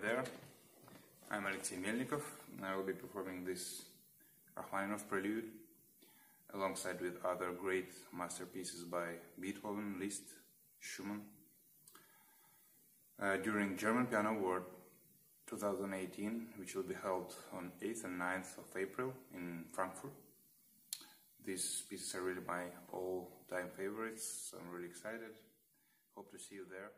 there, I'm Alexey Melnikov and I will be performing this Rachmaninoff Prelude alongside with other great masterpieces by Beethoven, Liszt, Schumann uh, during German Piano Award 2018 which will be held on 8th and 9th of April in Frankfurt. These pieces are really my all-time favorites, so I'm really excited. Hope to see you there.